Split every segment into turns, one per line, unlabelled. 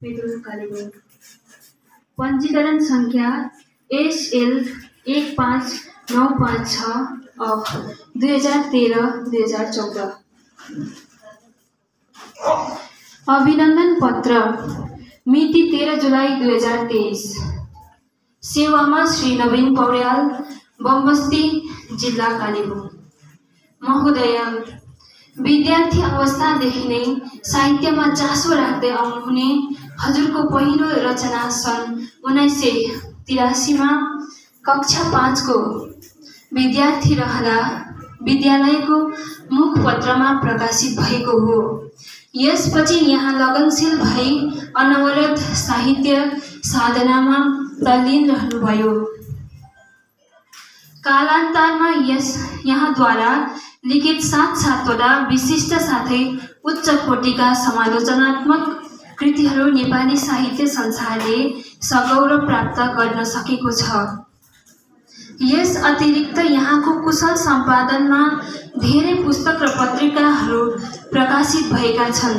कालेबुङ पञ्जीकरण सङ्ख्या एसएल एक पाँच नौ पाँच छ दुई हजार तेह्र दुई हजार चौध अभिनन्दन पत्र मिति तेह्र जुलाई दुई हजार तेइस सेवामा श्री नवीन पौड्याल बमबस्ती जिल्ला कालेबुङ महोदय विद्यार्थी अवस्थादेखि नै साहित्यमा चासो राख्दै आउनुहुने हजुरको पहिलो रचना सन् उन्नाइस सय तिरासीमा कक्षा पाँचको विद्यार्थी रहँदा विद्यालयको मुखपत्रमा प्रकाशित भएको हो। यसपछि यहाँ लगनशील भई अनवरत साहित्य साधनामा तल्लीन रहनुभयो। कालान्तरमा यस यहाँद्वारा लिखित सात सातवटा विशिष्ट साथै उच्च कोटिका समालोचनात्मक कृतिहरू नेपाली साहित्य संसारले सगौरव प्राप्त गर्न सकेको छ। यस अतिरिक्त यहाँको कुशल सम्पादनमा धेरै पुस्तक र पत्रिकाहरू प्रकाशित भएका छन्।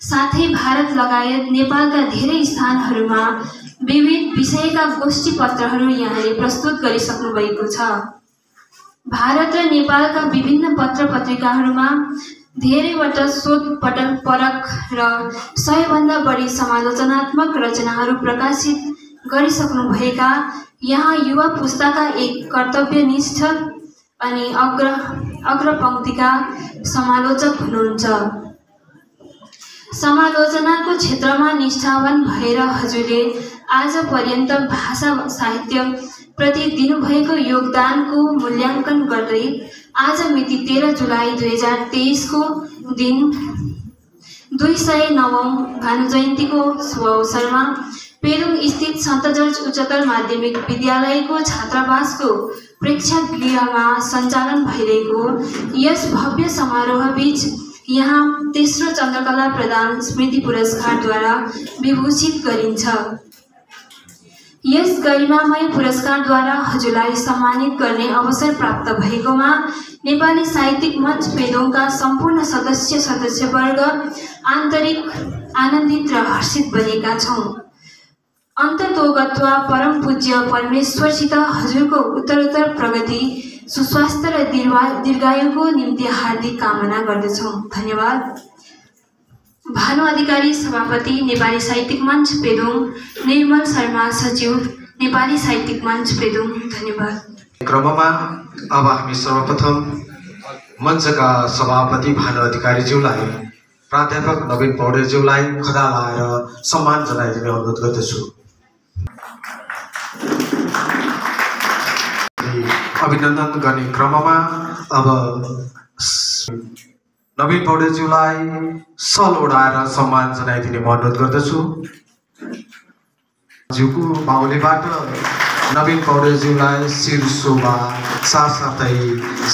साथै भारत लगायत नेपालका धेरै स्थानहरूमा विविध विषयका गोष्ठी पत्रहरू यहाँले प्रस्तुत गरिसक्नु भएको छ। भारत र नेपालका विभिन्न पत्र पत्रिकाहरूमा धेरैवटा शोध पटल परक र सयभन्दा बढी समालोचनात्मक रचनाहरू प्रकाशित गरिसक्नुभएका यहाँ युवा पुस्ताका एक कर्तव्यनिष्ठ अनि अग्र अग्रपङ्क्तिका समालोचक हुनुहुन्छ। समालोचनाको क्षेत्रमा निष्ठावान भएर हजुरले आज पर्यन्त भाषा साहित्य प्रति दिनुभएको योगदानको मूल्याङ्कन गर्दै आज मिति तेह्र जुलाई दुई हजार तेइसको दिन दुई सय नवौँ भानु जयन्तीको शुभ अवसरमा पेरुङ स्थित सन्त जर्ज उच्चतर माध्यमिक विद्यालयको छात्रावासको प्रेक्षागृहमा सञ्चालन भइरहेको यस भव्य समारोहबीच यहाँ तेस्रो चन्द्रकला प्रदान स्मृति पुरस्कारद्वारा विभूषित गरिन्छ। यस गरिमामय पुरस्कारद्वारा हजुरलाई सम्मानित गर्ने अवसर प्राप्त भएकोमा नेपाली साहित्यिक मञ्च पेदोङका सम्पूर्ण सदस्य सदस्यवर्ग आन्तरिक आनन्दित र हर्षित बनेका छौँ। अन्ततोगत्वा परम पूज्य परमेश्वरसित हजुरको उत्तरोत्तर प्रगति सुस्वास्थ्य र दीर्घा दीर्घायुको निम्ति हार्दिक कामना गर्दछौँ। धन्यवाद। भानु अधिकारी सभापति नेपाली साहित्यिक मञ्च पेदोङ निर्मल शर्मा सचिव नेपाली साहित्यिक मञ्च पेदोङ धन्यवाद।
क्रममा अब हामी सर्वप्रथम मञ्चका सभापति भानु अधिकारीज्यूलाई प्राध्यापक नवीन पौडेलज्यूलाई खदा लाएर सम्मान जनाइदिने अनुरोध गर्दछु। अभिनन्दन गर्ने क्रममा अब नवीन पौडेलज्यूलाई सल ओढाएर सम्मान जनाइदिने म अनुरोध गर्दछु। ज्यूको बाहुलीबाट नवीन पौडेलज्यूलाई शिर शोभा साथसाथै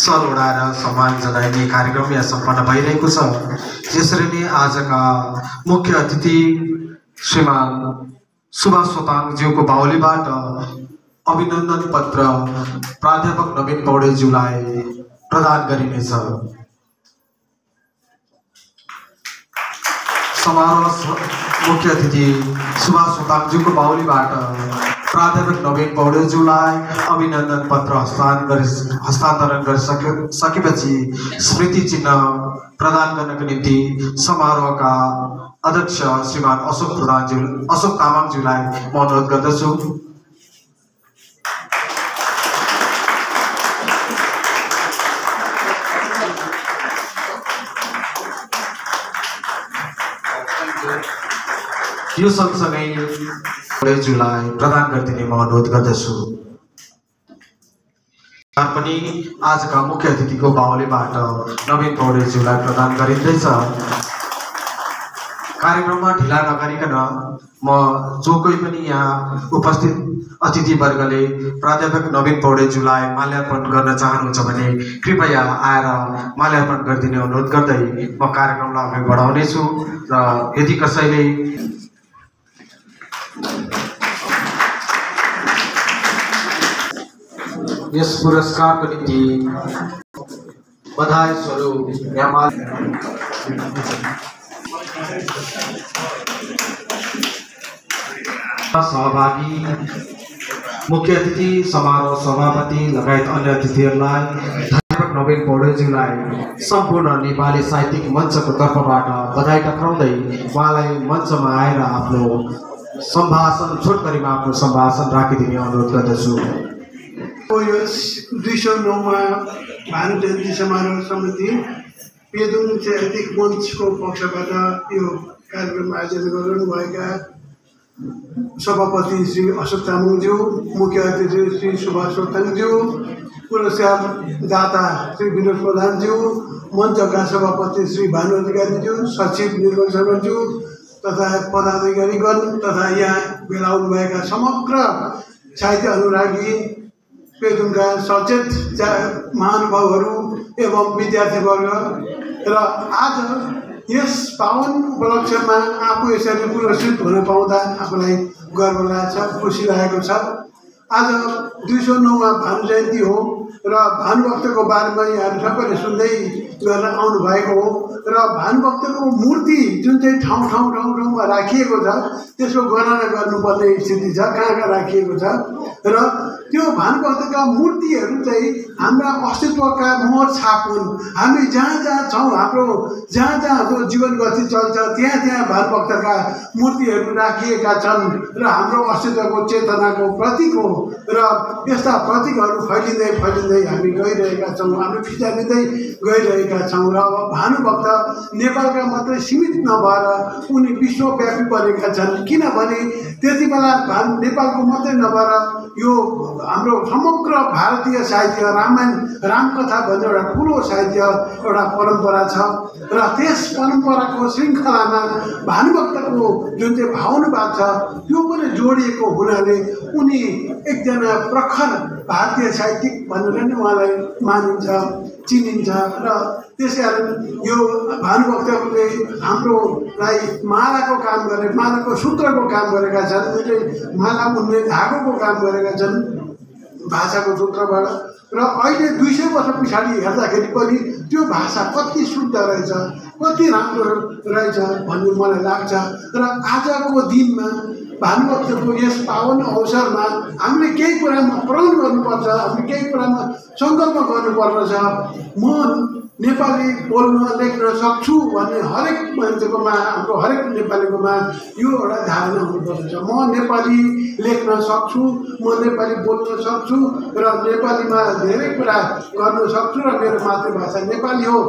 सल ओढाएर सम्मान जनाइने कार्यक्रम यहाँ सम्पन्न भइरहेको छ। यसरी नै आजका मुख्य अतिथि श्रीमान सुभाष सोताङज्यूको बाहुलीबाट अभिनन्दन पत्र प्राध्यापक नवीन पौडेलज्यूलाई प्रदान गरिनेछ। समारोह मुख्य अतिथि सुभाष सोताङज्यूको बाहुलीबाट प्राध्यापक नवीन पौडेलज्यूलाई अभिनन्दन पत्र हस्तान्तरण गरि हस्तान्तरण गरिसके सकेपछि स्मृति चिन्ह प्रदान गर्नको निम्ति समारोहका अध्यक्ष श्रीमान अशोक प्रधानज्यू अशोक तामाङज्यूलाई म अनुरोध गर्दछु। यो सँगसँगै पौडेलज्यूलाई प्रदान गरिदिने म अनुरोध गर्दछु। पनि आजका मुख्य अतिथिको बाहुलीबाट नवीन पौडेलज्यूलाई प्रदान गरिँदैछ। कार्यक्रममा ढिला नगरिकन म जो कोही पनि यहाँ उपस्थित अतिथिवर्गले प्राध्यापक नवीन पौडेलज्यूलाई माल्यार्पण गर्न चाहनुहुन्छ भने कृपया आएर माल्यार्पण गरिदिने अनुरोध गर्दै म कार्यक्रमलाई अघि बढाउनेछु र यदि कसैले यस पुरस्कारको निम्ति बधाई स्वरूप सहभागी मुख्य अतिथि समारोह सभापति लगायत अन्य अतिथिहरूलाई नवीन पौडेलज्यूलाई सम्पूर्ण नेपाली साहित्यिक मञ्चको तर्फबाट बधाई टक्राउँदै उहाँलाई मञ्चमा आएर आफ्नो सम्भाषण छोटकरीमा आफ्नो सम्भाषण राखिदिने अनुरोध गर्दछु।
यो दुई सौ नौमा भानु जयन्ती समारोह समिति पेदुङ साहित्यिक मञ्चको पक्षबाट यो कार्यक्रम आयोजना गरिरहनुभएका सभापति श्री अशोक तामाङज्यू मुख्य अतिथि श्री सुभाष सोताङज्यू पुरस्कार दाता श्री विनोद प्रधानज्यू मञ्चका सभापति श्री भानु अधिकारीज्यू सचिव निर्मल शर्माज्यू तथा पदाधिकारीगण तथा यहाँ भेला आउनुभएका समग्र साहित्य अनुरागी पेदुङका सचेत महानुभावहरू एवं विद्यार्थीवर्ग र आज यस पावन उपलक्ष्यमा आफू यसरी पुरस्कृत हुन पाउँदा आफूलाई गर्व लागेको छ खुसी लागेको छ। आज दुई सौ नौमा भानु जयन्ती हो र भानुभक्तको बारेमा यहाँहरू सबैले सुन्दै गरेर आउनुभएको हो र भानुभक्तको मूर्ति जुन चाहिँ ठाउँ ठाउँ ठाउँ ठाउँमा राखिएको छ त्यसको गणना गर्नुपर्ने स्थिति छ कहाँ कहाँ राखिएको छ र त्यो भानुभक्तका मूर्तिहरू चाहिँ हाम्रा अस्तित्वका मोहर छाप हुन्। हामी जहाँ जहाँ छौँ हाम्रो जहाँ जहाँ हाम्रो जीवन गति चल्छ त्यहाँ त्यहाँ भानुभक्तका मूर्तिहरू राखिएका छन् र हाम्रो अस्तित्वको चेतनाको प्रतीक हो र यस्ता प्रतीकहरू फैलिँदै फैलिँदै हामी गइरहेका छौँ। हामी फिटालिँदै गइरहेका छौँ र अब भानुभक्त नेपालका मात्रै सीमित नभएर उनी विश्वव्यापी बनेका छन्। किनभने त्यति बेला भा नेपालको मात्रै नभएर यो हाम्रो समग्र भारतीय साहित्य रामायण रामकथा भन्ने एउटा ठुलो साहित्य एउटा परम्परा छ। र त्यस परम्पराको श्रृङ्खलामा भानुभक्तको जुन चाहिँ भावनावाद छ त्यो पनि जोडिएको हुनाले उनी एकजना प्रखर भारतीय साहित्यिक भनेर नै उहाँलाई मानिन्छ चिनिन्छ र त्यसै कारण यो भानुभक्तले हाम्रोलाई मालाको काम गरे मालाको सूत्रको काम गरेका छन् उनले माला उनले धागोको काम गरेका छन् भाषाको सूत्रबाट। र अहिले दुई सय वर्ष पछाडि हेर्दाखेरि पनि त्यो भाषा कति शुद्ध रहेछ कति राम्रो रहेछ भन्ने मलाई लाग्छ। र आजको दिनमा भानुभक्तको यस पावन अवसरमा हामीले केही कुरामा प्रण गर्नुपर्छ हामीले केही कुरामा सङ्कल्प गर्नुपर्दछ। म नेपाली बोल्न लेख्न सक्छु भन्ने हरेक मान्छेकोमा हाम्रो हरेक नेपालीकोमा यो एउटा धारणा हुनुपर्दछ। म नेपाली लेख्न सक्छु म नेपाली बोल्न सक्छु र नेपालीमा धेरै कुरा गर्न सक्छु र मेरो मातृभाषा नेपाली हो।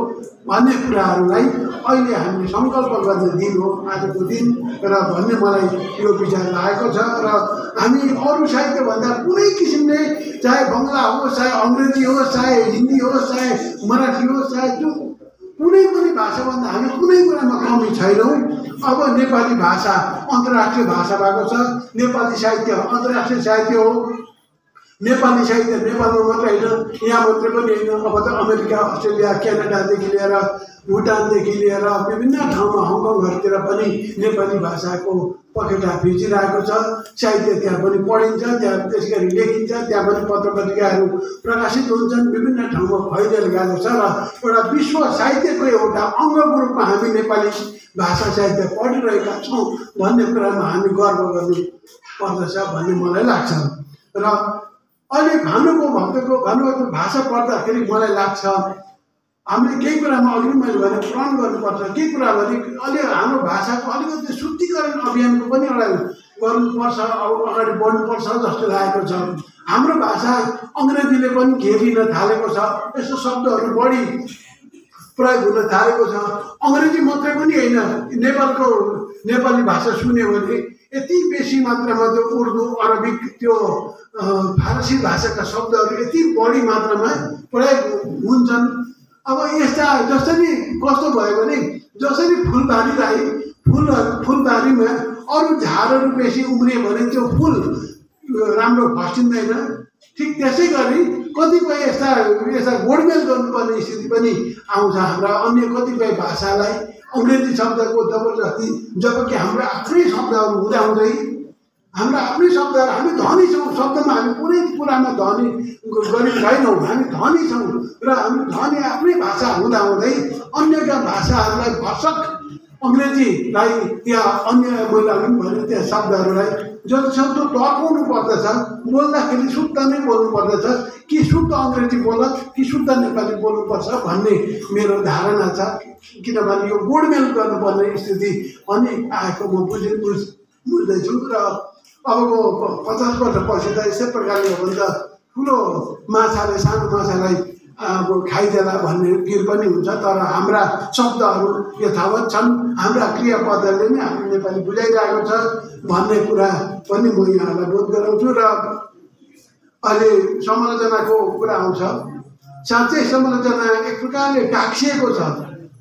भन्ने कुराहरूलाई अहिले हामीले सङ्कल्प गर्ने दिन हो आजको दिन। र भन्ने मलाई यो विचार लागेको छ र हामी अरू साहित्यभन्दा कुनै किसिमले चाहे बङ्गला होस् चाहे अङ्ग्रेजी होस् चाहे हिन्दी होस् चाहे मराठी होस् चाहे जो कुनै पनि भाषाभन्दा हामी कुनै कुरामा कमी छैनौँ। अब नेपाली भाषा अन्तर्राष्ट्रिय भाषा भएको छ। नेपाली साहित्य अन्तर्राष्ट्रिय साहित्य हो। नेपाली साहित्य नेपालमा मात्रै होइन यहाँ मात्रै पनि होइन। अब त अमेरिका अस्ट्रेलिया क्यानाडादेखि लिएर भुटानदेखि लिएर विभिन्न ठाउँमा हङकङहरूतिर पनि नेपाली भाषाको पखेटा भिजिरहेको छ। साहित्य त्यहाँ पनि पढिन्छ त्यहाँ त्यस गरी लेखिन्छ त्यहाँ पनि पत्र पत्रिकाहरू प्रकाशित हुन्छन् विभिन्न ठाउँमा फैलिएर गएको छ र एउटा विश्व साहित्यको एउटा अङ्गको रूपमा हामी नेपाली भाषा साहित्य पढिरहेका छौँ भन्ने कुरामा हामी गर्व गर्नु पर्दछ भन्ने मलाई लाग्छ। र अहिले भानुको भक्तको भानुभक्त भाषा पढ्दाखेरि मलाई लाग्छ हामीले केही कुरामा अघि मैले भने प्रण गर्नुपर्छ। केही कुरा भने अहिले हाम्रो भाषाको अलिकति शुद्धिकरण अभियानको पनि एउटा गर्नुपर्छ अब अगाडि बढ्नुपर्छ जस्तो लागेको छ। हाम्रो भाषा अङ्ग्रेजीले पनि घेरिन थालेको छ यस्तो शब्दहरू बढी प्रयोग हुन थालेको छ। अङ्ग्रेजी मात्रै पनि होइन नेपालको नेपाली भाषा सुन्यो भने यति बेसी मात्रामा त्यो उर्दू अरबिक त्यो फारसी भाषाका शब्दहरू यति बढी मात्रामा प्रयोग हुन्छन्। अब यस्ता जसरी कस्तो भयो भने जसरी फुलबारीलाई फुलहरू फुलबारीमा अरू झारहरू बेसी उम्रियो भने त्यो फुल राम्रो फस्टिँदैन। ठिक त्यसै गरी कतिपय यस्ता यस्ता गोडमेल गर्नुपर्ने स्थिति पनि आउँछ हाम्रा अन्य कतिपय भाषालाई। अङ्ग्रेजी शब्दको जबरजस्ती जबकि हाम्रो आफ्नै शब्दहरू हुँदाहुँदै हाम्रा आफ्नै शब्दहरू हामी धनी छौँ शब्दमा हामी कुनै कुरामा धनी गरिब छैनौँ हामी धनी छौँ र हामी धनी आफ्नै भाषा हुँदाहुँदै अन्यका भाषाहरूलाई भर्सक अङ्ग्रेजीलाई या अन्य मैले अघि भने त्यहाँ शब्दहरूलाई जतिसक्दो टर्काउनु पर्दछ बोल्दाखेरि शुद्ध नै बोल्नु पर्दछ कि शुद्ध अङ्ग्रेजी बोल कि शुद्ध नेपाली बोल्नुपर्छ भन्ने मेरो धारणा छ। किनभने यो गोडमेल गर्नुपर्ने स्थिति अनि आएको म बुझि बुझ बुझ्दैछु र अबको पचास वर्षपछि त यसै प्रकारले हो भने त ठुलो माछाले सानो माछालाई अब खाइदेला भन्ने पिर पनि हुन्छ तर हाम्रा शब्दहरू यथावत छन्। हाम्रा क्रियापदहरूले नै हाम्रो नेपाली बुझाइरहेको छ भन्ने कुरा पनि म यहाँलाई बोध गराउँछु र अहिले समालोचनाको कुरा आउँछ। साँच्चै समालोचना एक प्रकारले टाक्सिएको छ।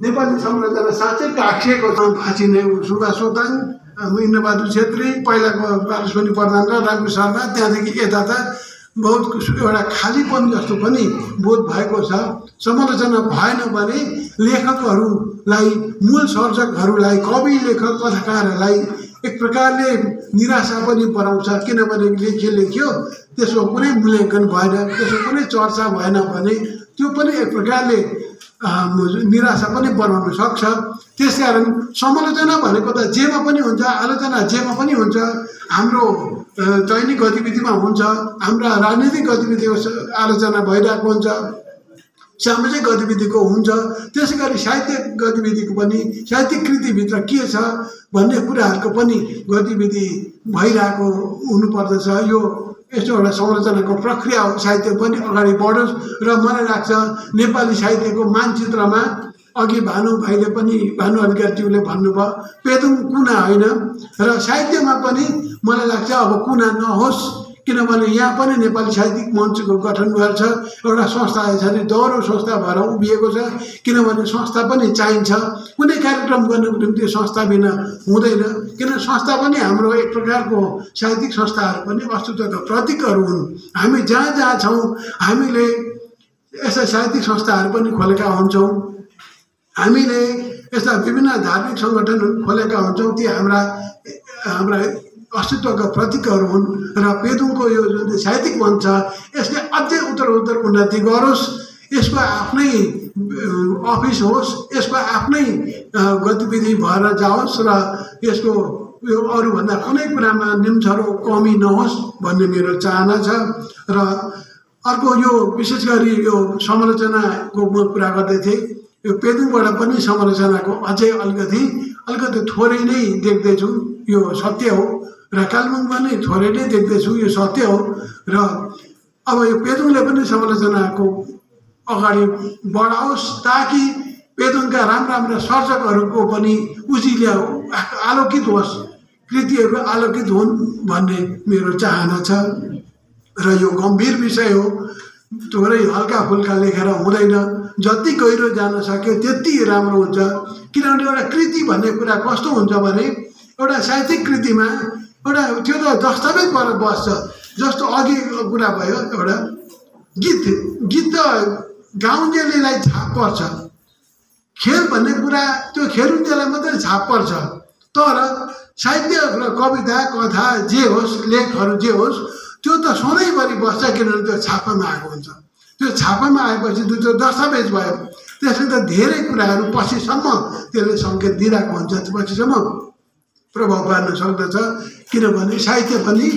नेपाली समालोचना साँच्चै टाक्सिएको छ। फाँसी नै सुभाष सोताङ इन्द्रबहादुर छेत्री पहिलाको बालस्मणि प्रधान र रामु शर्मा त्यहाँदेखि यता त बहुत एउटा खालीपन जस्तो पनि बोध भएको छ। समालोचना भएन भने लेखकहरूलाई मूल सर्जकहरूलाई कवि लेखक कथाकारहरूलाई एक प्रकारले निराशा पनि पराउँछ। किनभने लेख्यो लेख्यो त्यसको कुनै मूल्याङ्कन भएन त्यसको कुनै चर्चा भएन भने त्यो पनि एक प्रकारले निराशा पनि बनाउन सक्छ। त्यस कारण समालोचना भनेको त जेमा पनि हुन्छ आलोचना जेमा पनि हुन्छ। हाम्रो दैनिक गतिविधिमा हुन्छ हाम्रा राजनीतिक गतिविधिको आलोचना भइरहेको हुन्छ। सामाजिक गतिविधिको हुन्छ। त्यसै गरी साहित्यिक गतिविधिको पनि साहित्यिक कृतिभित्र के छ भन्ने कुराहरूको पनि गतिविधि भइरहेको हुनुपर्दछ। यो यस्तो एउटा संरचनाको प्रक्रिया साहित्य पनि अगाडि बढोस् र मलाई लाग्छ नेपाली साहित्यको मानचित्रमा अघि भानु भाइले पनि भानु अधिकारीज्यूले भन्नुभयो पेदुङ कुना होइन? र साहित्यमा पनि मलाई लाग्छ अब कुना नहोस् किनभने यहाँ पनि नेपाली साहित्यिक मञ्चको गठन भएर छ एउटा संस्था यसरी दोहोरो संस्था भएर उभिएको छ किनभने संस्था पनि चाहिन्छ। कुनै कार्यक्रम गर्नुको निम्ति संस्था बिना हुँदैन। किन संस्था पनि हाम्रो एक प्रकारको साहित्यिक संस्थाहरू पनि अस्तित्वका प्रतीकहरू हुन्। हामी जहाँ जहाँ छौँ हामीले यस्ता साहित्यिक संस्थाहरू पनि खोलेका हुन्छौँ। हामीले यस्ता विभिन्न धार्मिक सङ्गठनहरू खोलेका हुन्छौँ ती हाम्रा हाम्रा अस्तित्वका प्रतीकहरू हुन् र पेदुङको यो जुन साहित्यिक मञ्च छ यसले अझै उत्तर उत्तर उन्नति गरोस् यसको आफ्नै अफिस होस् यसको आफ्नै गतिविधि भएर जाओस् र यसको यो अरूभन्दा कुनै कुरामा निम्छरो कमी नहोस् भन्ने मेरो चाहना छ र अर्को यो विशेष गरी यो समालोचनाको म कुरा गर्दै थिएँ। यो पेदुङबाट पनि समालोचनाको अझै अलिकति अलिकति थोरै नै देख्दैछु यो सत्य हो र कालेबुङमा नै थोरै नै देख्दैछु यो सत्य हो र अब यो पेदुङले पनि समालोचनाको अगाडि बढाओस् ताकि पेदुङका राम्रा राम्रा सर्जकहरूको पनि उजिल्या आलोकित होस्। कृतिहरू आलोकित हुन् भन्ने मेरो चाहना छ। र यो गम्भीर विषय हो। थोरै हल्का फुल्का लेखेर हुँदैन। जति गहिरो जान सक्यो त्यति राम्रो हुन्छ। किनभने एउटा कृति भन्ने कुरा कस्तो हुन्छ भने एउटा साहित्यिक कृतिमा एउटा त्यो त दस्तावेज भएर बस्छ। जस्तो अघि कुरा भयो एउटा गीत गीत त गाउँजेलीलाई छाप पर्छ। खेल भन्ने कुरा त्यो खेलुन्जेलाई मात्रै छाप पर्छ। तर साहित्य र कविता कथा जे होस् लेखहरू जे होस् त्यो त सधैँभरि बस्छ किनभने त्यो छापामा आएको हुन्छ। त्यो छापामा आएपछि त्यो दस्तावेज भयो। त्यसले त धेरै कुराहरू पछिसम्म त्यसले सङ्केत दिइरहेको हुन्छ। पछिसम्म प्रभाव पार्न सक्दछ। किनभने साहित्य पनि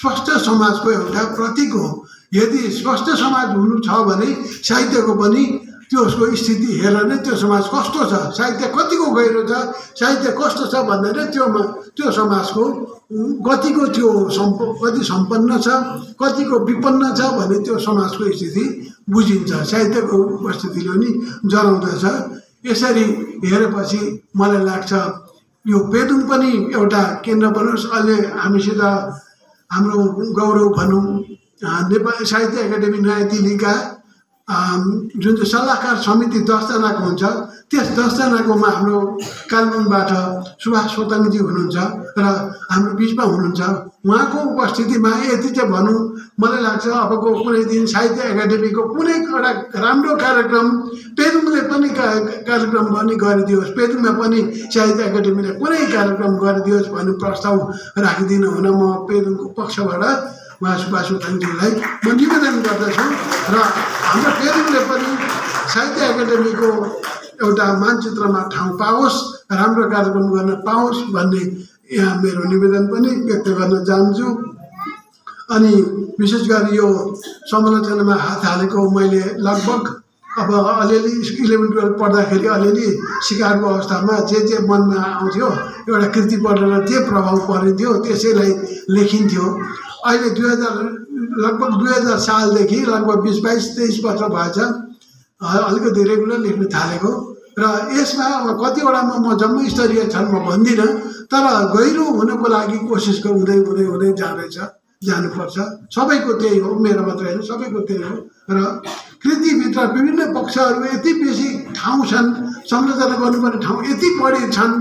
स्वस्थ समाजको एउटा प्रतीक हो। यदि स्वस्थ समाज हुनु छ भने साहित्यको पनि त्यो उसको स्थिति हेर नै त्यो समाज कस्तो छ? साहित्य कतिको गहिरो छ? साहित्य कस्तो छ भन्दा नै त्यो त्यो समाजको कतिको त्यो सम्प कति सम्पन्न छ कतिको विपन्न छ भने त्यो समाजको स्थिति बुझिन्छ। साहित्यको उपस्थितिले पनि जनाउँदछ। यसरी हेरेपछि मलाई लाग्छ यो पेदुङ पनि एउटा केन्द्र बनोस्। अहिले हामीसित हाम्रो गौरव भनौँ नेपाली साहित्य एकाडेमी नयाँ दिल्लीका जुन चाहिँ सल्लाहकार समिति दसजनाको हुन्छ त्यस दसजनाकोमा हाम्रो कालेबुङबाट सुभाष सोताङजी हुनुहुन्छ र हाम्रो बिचमा हुनुहुन्छ। उहाँको उपस्थितिमा यति चाहिँ भनौँ मलाई लाग्छ अबको कुनै दिन साहित्य एकाडेमीको कुनै एउटा राम्रो कार्यक्रम पेदुङले पनि कार्यक्रम पनि गरिदियोस् पेदुङमा पनि साहित्य एकाडेमीले कुनै कार्यक्रम गरिदियोस् भन्ने प्रस्ताव राखिदिनु हुन म पेदुङको पक्षबाट उहाँ सुभाष सोताङजीलाई म निवेदन गर्दछु र हाम्रो पेदुङले पनि साहित्य एकाडेमीको एउटा मानचित्रमा ठाउँ पाओस् राम्रो कार्यक्रम गर्न पाओस् भन्ने यहाँ मेरो निवेदन पनि व्यक्त गर्न चाहन्छु। अनि विशेष गरी यो समालोचनामा हात हालेको मैले लगभग अब अलिअलि इलेभेन टुवेल्भ पढ्दाखेरि अलिअलि सिकाएको अवस्थामा जे जे मनमा आउँथ्यो एउटा कृति पढेर के प्रभाव परिन्थ्यो त्यसैलाई लेखिन्थ्यो। अहिले दुई हजार लगभग दुई हजार सालदेखि लगभग बिस बाइस तेइस वर्ष भएछ अलिकति रेगुलर लेख्न थालेको। र यसमा अब कतिवटामा म जम्मै स्तरीय छन् म भन्दिनँ तर गहिरो हुनको लागि कोसिस हुँदै हुँदै हुँदै जाँदैछ जानुपर्छ। सबैको त्यही हो मेरो मात्रै होइन सबैको त्यही हो। र कृतिभित्र विभिन्न पक्षहरू यति बेसी ठाउँ छन् संरचना गर्नुपर्ने ठाउँ यति बढी छन्।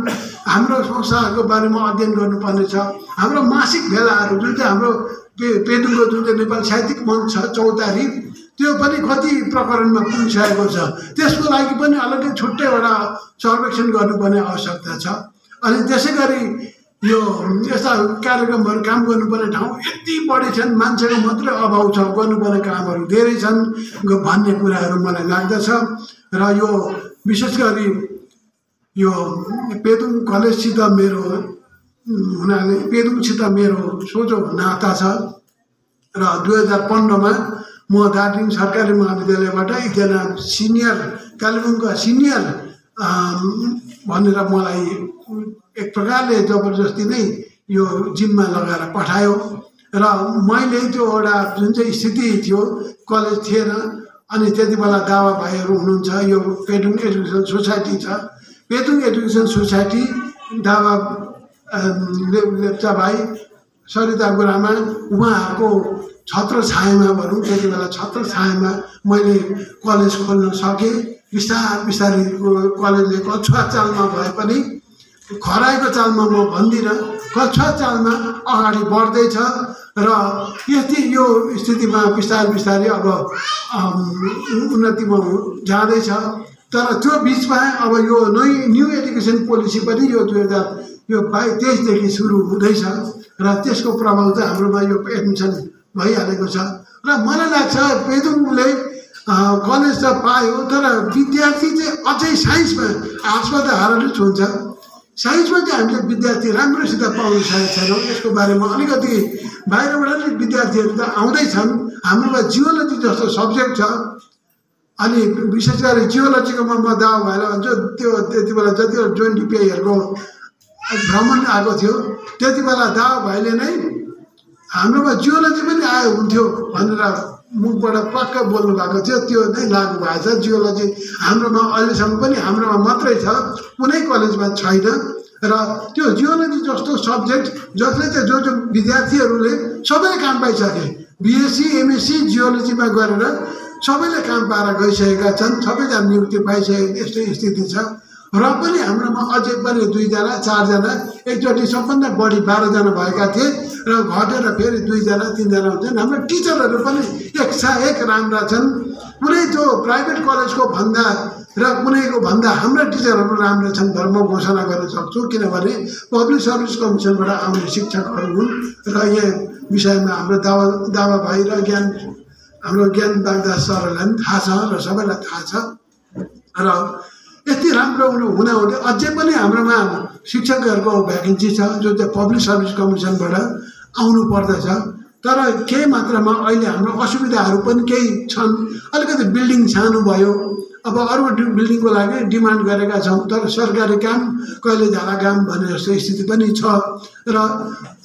हाम्रो संस्थाहरूको बारेमा अध्ययन गर्नुपर्ने छ। हाम्रो मासिक भेलाहरू जुन चाहिँ हाम्रो पे पेदुङको जुन चाहिँ नेपाल साहित्यिक मञ्च छ चौतारी त्यो पनि कति प्रकरणमा पुगिसकेको छ। त्यसको लागि पनि अलग्गै छुट्टै एउटा सर्वेक्षण गर्नुपर्ने आवश्यकता छ। अनि त्यसै गरी यो यस्ता कार्यक्रमहरू काम गर्नुपर्ने ठाउँ यति बढी छन् मान्छेको मात्रै अभाव छ गर्नुपर्ने कामहरू धेरै छन्। भन्ने कुराहरू मलाई लाग्दछ। र यो विशेष गरी यो पेदुङ कलेजसित मेरो हुनाले पेदुङसित मेरो सोझो नाता छ। र दुई हजार पन्ध्रमा म दार्जिलिङ सरकारी महाविद्यालयबाट एकजना सिनियर कालेबुङका सिनियर भनेर मलाई एक प्रकारले जबरजस्ती नै यो जिम्मा लगाएर पठायो। र मैले त्यो एउटा जुन चाहिँ स्थिति थियो कलेज थिएन अनि त्यति बेला दावा भाइहरू हुनुहुन्छ यो पेदुङ एजुकेसन सोसाइटी छ। पेदुङ एजुकेसन सोसाइटी दावा लेप्चा भाइ सरिता गुरुआमा उहाँहरूको छत्र छायामा भनौँ त्यति बेला छत्र छायामा मैले कलेज खोल्न सकेँ। बिस्तार बिस्तारै कलेजले कछुवा चालमा भए पनि खराएको चालमा म भन्दिनँ कछुवा चालमा अगाडि बढ्दैछ र यति यो स्थितिमा बिस्तारै बिस्तारै अब उन्नतिमा जाँदैछ। तर त्यो बिचमा अब यो नै न्यु एजुकेसन पोलिसी पनि यो दुई हजार यो बाइस तेइसदेखि सुरु हुँदैछ र त्यसको प्रभाव चाहिँ हाम्रोमा यो एडमिसन भइहालेको छ। र मलाई लाग्छ पेदुङले कलेज त पायो तर विद्यार्थी चाहिँ अझै साइन्समा आर्ट्समा त हारलिस हुन्छ साइन्समा चाहिँ हामीले विद्यार्थी राम्रोसित पाउन सकेका छैनौँ। यसको बारेमा अलिकति बाहिरबाट नि विद्यार्थीहरू त आउँदैछन्। हाम्रोमा जियोलोजी जस्तो सब्जेक्ट छ। अनि विशेष गरी जियोलोजीकोमा म दावा भएर भन्छु त्यो त्यति बेला जति जोइन डिपिआईहरूको भ्रमण आएको थियो त्यति बेला दावा भाइले नै हाम्रोमा जियोलोजी पनि आयो हुन्थ्यो भनेर मुखबाट पक्क बोल्नु भएको थियो त्यो नै लागु भएको छ। जियोलोजी हाम्रोमा अहिलेसम्म पनि हाम्रोमा मात्रै छ कुनै कलेजमा छैन। र त्यो जियोलोजी जस्तो सब्जेक्ट जसले चाहिँ जो जो विद्यार्थीहरूले सबैले काम पाइसके बिएससी एमएससी जियोलोजीमा गरेर सबैले काम पाएर गइसकेका छन् सबैजना नियुक्ति पाइसकेको यस्तै स्थिति छ। र पनि हाम्रोमा अझै पनि दुईजना चारजना एकचोटि सबभन्दा बढी बाह्रजना भएका थिए। र घटेर फेरि दुईजना तिनजना हुन्छन् हाम्रो टिचरहरू पनि एक सा एक राम्रा छन्। कुनै त्यो प्राइभेट कलेजको भन्दा र कुनैको भन्दा हाम्रा टिचरहरू राम्रा छन् भनेर म घोषणा गर्न सक्छु। किनभने पब्लिक सर्भिस कमिसनबाट आउने शिक्षकहरू हुन् र यहाँ विषयमा हाम्रो दावा दावा भाइ र ज्ञान हाम्रो ज्ञान बागदास सरहरूलाई पनि थाहा छ र सबैलाई थाहा छ। र यति राम्रो हुनु हुनाहुँदै अझै पनि हाम्रोमा शिक्षकहरूको भ्याकेन्सी छ जो चाहिँ पब्लिक सर्भिस कमिसनबाट आउनु पर्दछ। तर केही मात्रामा अहिले हाम्रो असुविधाहरू पनि केही छन्। अलिकति बिल्डिङ सानो भयो। अब अरू बिल्डिङको लागि डिमान्ड गरेका छौँ। तर सरकारी काम कहिले झाला काम भन्ने जस्तो स्थिति पनि छ। र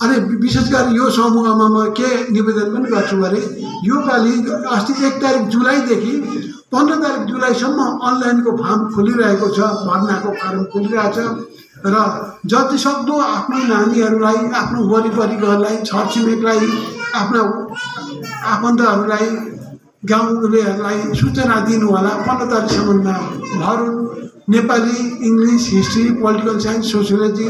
अनि विशेष गरी यो समूहमा म के निवेदन पनि गर्छु भने योपालि अस्ति एक तारिक जुलाईदेखि पन्ध्र तारिक जुलाईसम्म अनलाइनको फार्म खोलिरहेको छ। भर्नाको फार्म खोलिरहेछ र जति सक्दो आफ्नो नानीहरूलाई आफ्नो वरिपरिकोहरूलाई छरछिमेकलाई आफ्ना आफन्तहरूलाई गाउँलेहरूलाई सूचना दिनु होला तारिकसम्ममा भरुन Nepali English history political science sociology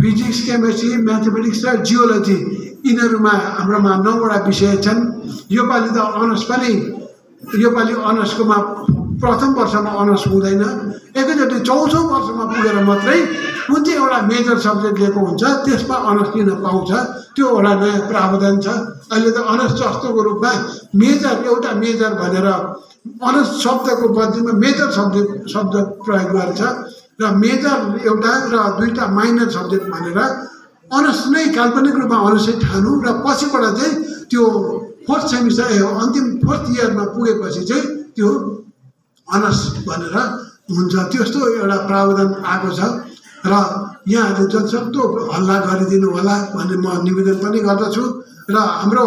physics chemistry mathematics र जियोलोजी यिनीहरूमा हाम्रोमा नौवटा विषय छन्। योपालि त अनर्स पनि योपालि अनर्सकोमा प्रथम वर्षमा अनर्स हुँदैन। एकैचोटि चौथो वर्षमा पुगेर मात्रै कुन चाहिँ एउटा मेजर सब्जेक्ट लिएको हुन्छ त्यसमा अनर्स लिन पाउँछ। त्यो एउटा नयाँ प्रावधान छ। अहिले त अनर्स जस्तोको रूपमा मेजर एउटा मेजर भनेर अनर्स शब्दको बदलीमा मेजर शब्द शब्द प्रयोग गर्छ र मेजर एउटा र दुईवटा माइनर सब्जेक्ट भनेर अनर्स नै काल्पनिक रूपमा अनर्सै ठानु। र पछिबाट चाहिँ त्यो फोर्थ सेमिस्टर अन्तिम फोर्थ इयरमा पुगेपछि चाहिँ त्यो अनर्स भनेर हुन्छ। त्यस्तो एउटा प्रावधान आएको छ र यहाँहरूले जतिसक्दो हल्ला गरिदिनु होला भन्ने म निवेदन पनि गर्दछु। र हाम्रो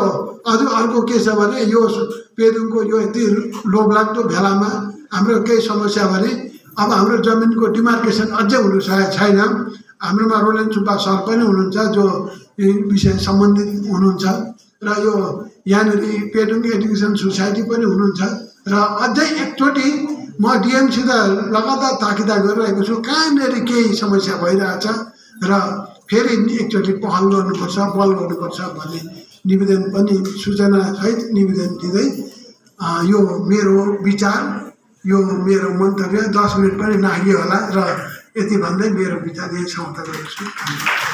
अझ अर्को के छ भने यो पेदुङको यो यति लोभलाग्दो भेलामा हाम्रो केही समस्या भने अब हाम्रो जमिनको डिमार्केसन अझै हुनु छैन। हाम्रोमा रोलेन सुब्बा सर पनि हुनुहुन्छ जो विषय सम्बन्धित हुनुहुन्छ। र यो यहाँनिर पेदुङ एजुकेसन सोसाइटी पनि हुनुहुन्छ। र अझै एकचोटि म डिएमसित लगातार ताकिदा गरिरहेको छु कहाँनिर केही समस्या भइरहेछ र फेरि एकचोटि पहल गर्नुपर्छ बल गर्नुपर्छ भन्ने निवेदन पनि सूचनासहित निवेदन दिँदै यो मेरो विचार यो मेरो मन्तव्य दस मिनट पनि नाघियो होला र यति भन्दै मेरो विचार यही समाप्त गर्छु।